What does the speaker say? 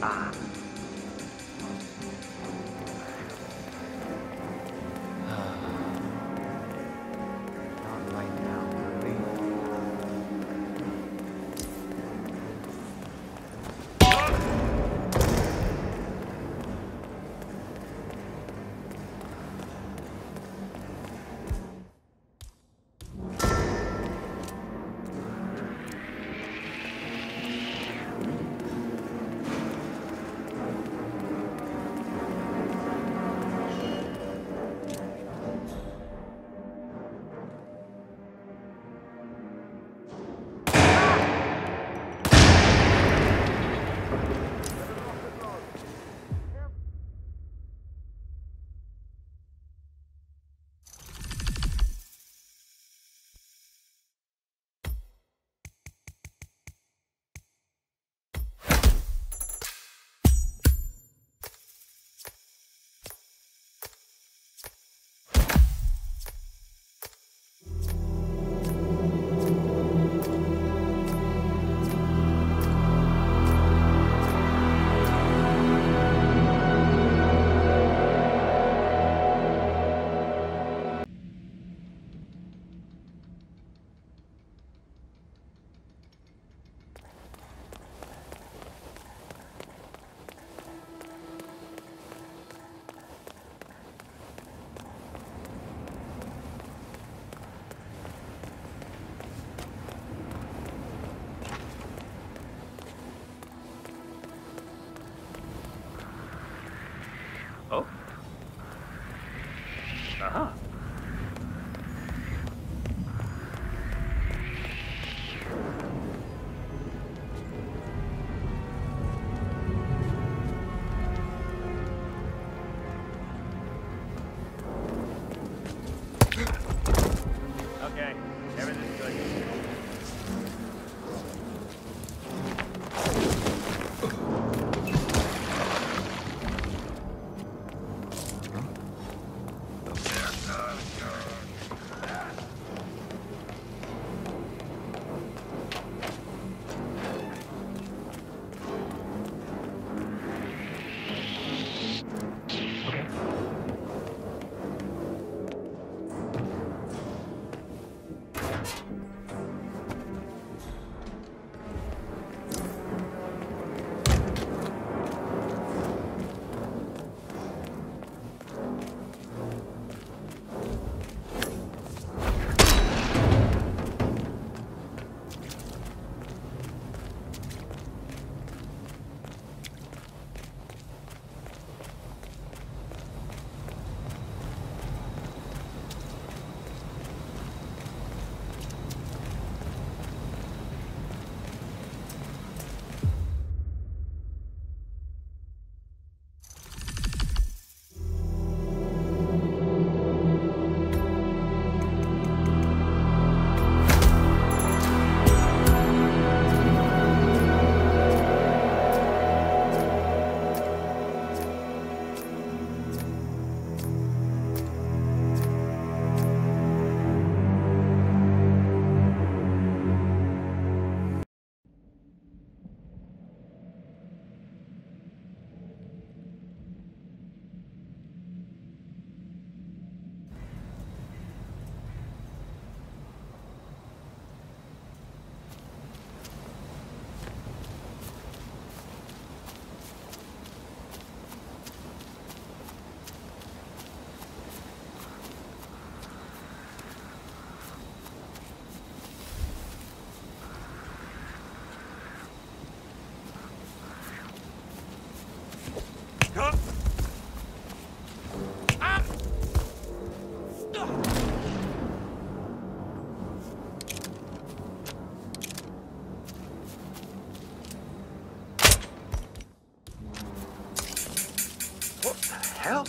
啊 Oh. Uh-huh. hell?